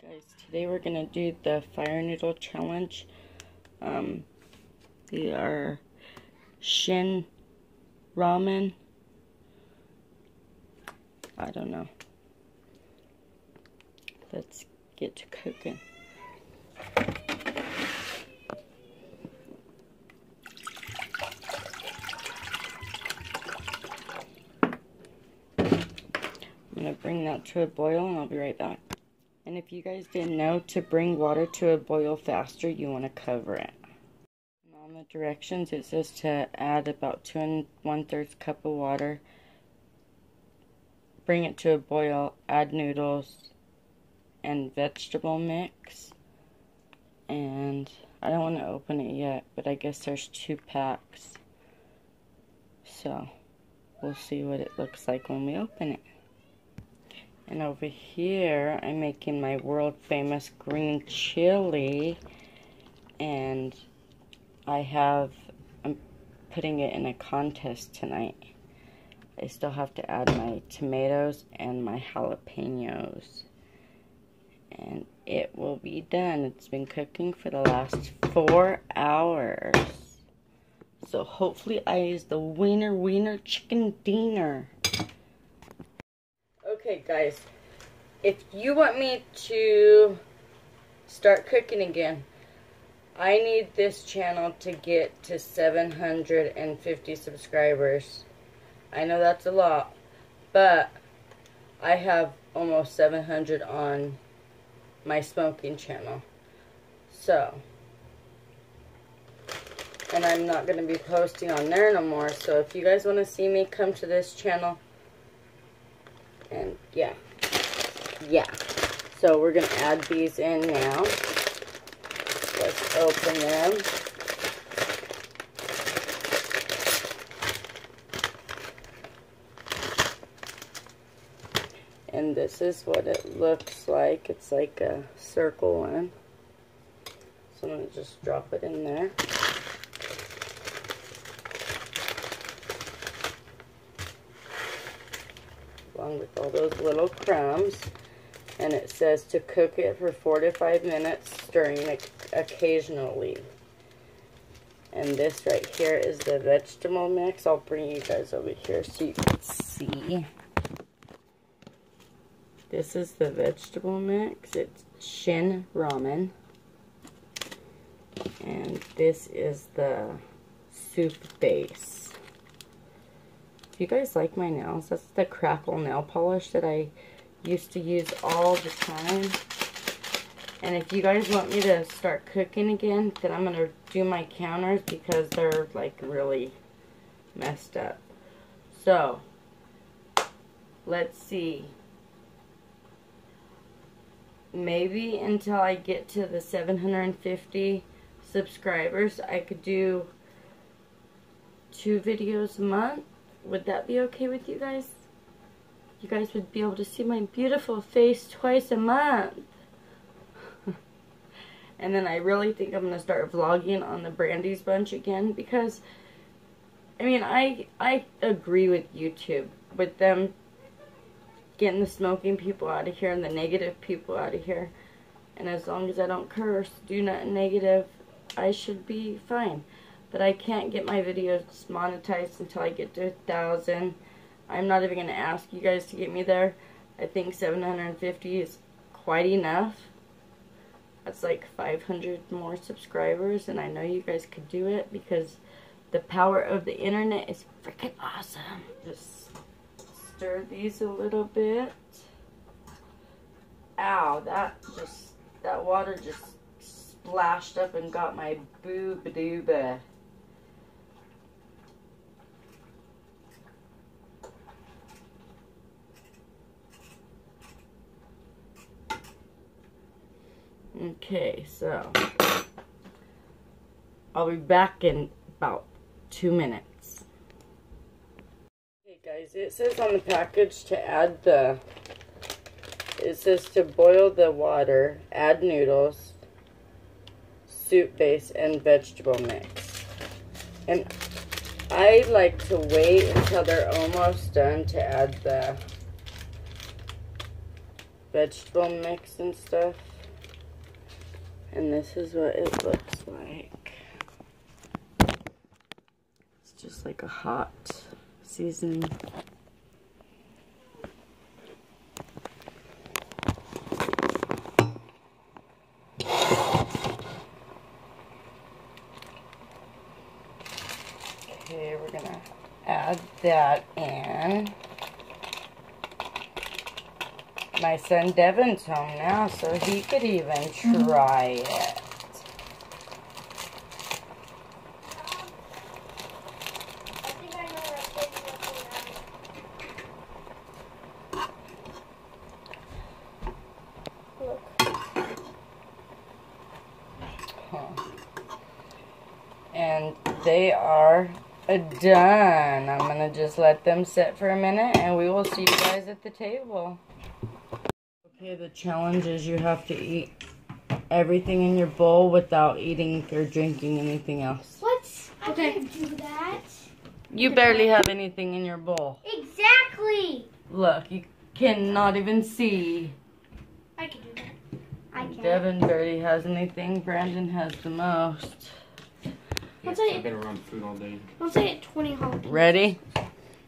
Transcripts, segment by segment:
Guys, today we're gonna do the fire noodle challenge. Um, they are Shin ramen. I don't know. Let's get to cooking. I'm going to bring that to a boil and I'll be right back. And if you guys didn't know, to bring water to a boil faster, you want to cover it. And on the directions, it says to add about two and one thirds cup of water. Bring it to a boil, add noodles and vegetable mix. And I don't want to open it yet, but I guess there's two packs. So, we'll see what it looks like when we open it. And over here, I'm making my world famous green chili. And I have, I'm putting it in a contest tonight. I still have to add my tomatoes and my jalapenos. And it will be done. It's been cooking for the last four hours. So hopefully I use the wiener wiener chicken dinner. Okay, guys, if you want me to start cooking again, I need this channel to get to 750 subscribers. I know that's a lot, but I have almost 700 on my smoking channel. So, and I'm not going to be posting on there no more. So if you guys want to see me come to this channel, and yeah. Yeah. So we're going to add these in now. Let's open them. And this is what it looks like. It's like a circle one. So I'm going to just drop it in there. Along with all those little crumbs. And it says to cook it for four to five minutes, stirring occasionally. And this right here is the vegetable mix. I'll bring you guys over here so you can see. This is the vegetable mix. It's Shin Ramen. And this is the soup base you guys like my nails, that's the Crackle nail polish that I used to use all the time. And if you guys want me to start cooking again, then I'm going to do my counters because they're like really messed up. So, let's see. Maybe until I get to the 750 subscribers, I could do two videos a month would that be okay with you guys? You guys would be able to see my beautiful face twice a month. and then I really think I'm going to start vlogging on the Brandy's Bunch again because, I mean, I, I agree with YouTube. With them getting the smoking people out of here and the negative people out of here. And as long as I don't curse, do nothing negative, I should be fine. But I can't get my videos monetized until I get to a thousand. I'm not even going to ask you guys to get me there. I think 750 is quite enough. That's like 500 more subscribers, and I know you guys could do it because the power of the internet is freaking awesome. Just stir these a little bit. Ow, that just, that water just splashed up and got my boob-dooba. Okay, so I'll be back in about two minutes. Guys, it says on the package to add the, it says to boil the water, add noodles, soup base, and vegetable mix. And I like to wait until they're almost done to add the vegetable mix and stuff. And this is what it looks like. It's just like a hot seasoning. Okay, we're gonna add that in. My son Devin's home now, so he could even mm-hmm. try it. I think I know what I'm Look. And they are done. I'm gonna just let them sit for a minute and we will see you guys at the table. Okay, the challenge is you have to eat everything in your bowl without eating or drinking anything else. What? I can't do that. You barely have anything in your bowl. Exactly. Look, you cannot even see. I can do that. I can. Devin barely has anything. Brandon has the most. Let's I've say, been around food all day. let's say at 20 hot. Ready?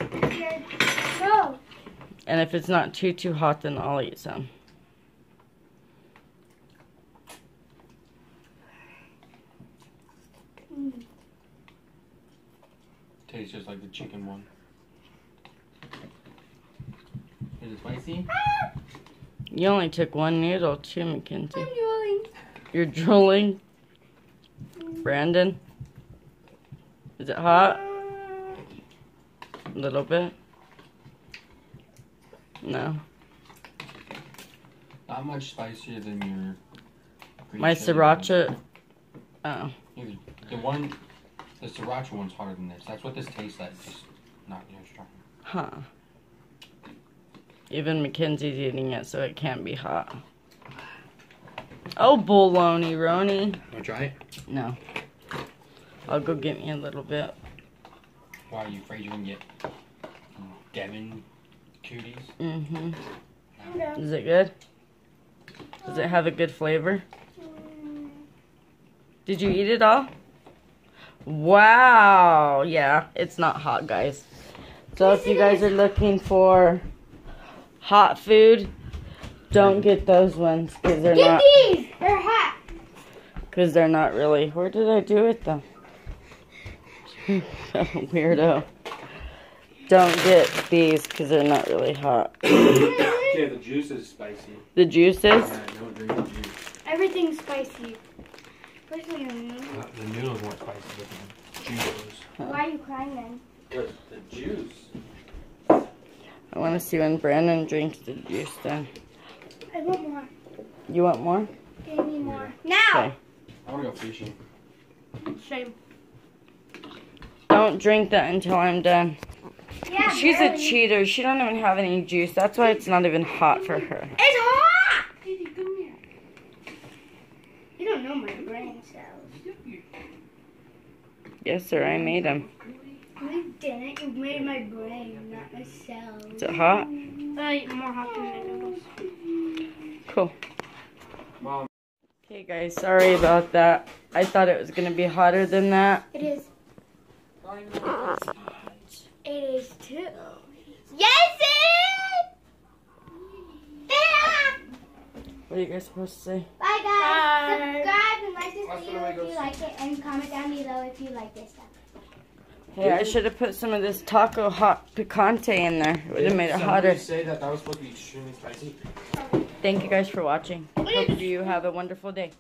Go. And if it's not too, too hot, then I'll eat some. Tastes just like the chicken one. Is it spicy? You only took one noodle, too, Mackenzie. I'm drooling. You're drooling. Brandon? Is it hot? A little bit? No. Not much spicier than your. My chili sriracha. Oh. The one, the sriracha one's hotter than this. That's what this tastes like. Just not near strong. Huh. Even Mackenzie's eating it, so it can't be hot. Oh, bologna, Roni. Wanna try it? No. I'll go get me a little bit. Why are you afraid you're gonna get Devon cuties? Mm-hmm. I'm. Is it good? Does it have a good flavor? Did you eat it all? Wow. Yeah, it's not hot, guys. So if you guys are looking for hot food, don't get those ones because they're Get not these. They're hot. because they're not really. Where did I do it though? Weirdo. Don't get these because they're not really hot. Yeah, the juice is spicy. The juices. don't drink the juice. Everything's spicy. Especially your noodles. Uh, the noodles weren't spicy, but the juice. Why are you crying then? The, the juice. I want to see when Brandon drinks the juice then. I want more. You want more? Give me more. Now. Okay. I wanna go fishing. Shame. Don't drink that until I'm done. Yeah. She's a cheater. She don't even have any juice. That's why it's not even hot for her. It's hot! Baby, come here. You don't know my brain cells. Yes, sir. I made them. You didn't. You made my brain, not my cells. Is it hot? Uh, more hot than the noodles. Cool. Mom. Okay, guys. Sorry about that. I thought it was gonna be hotter than that. It is. It is too. Yes, it is! Yeah! What are you guys supposed to say? Bye, guys. Bye. Subscribe and like this Hasta video luego. if you like it, and comment down below if you like this stuff. Hey, I should have put some of this taco hot picante in there. It would have made it hotter. say that that was supposed to be extremely spicy? Thank you guys for watching. Hope you have a wonderful day.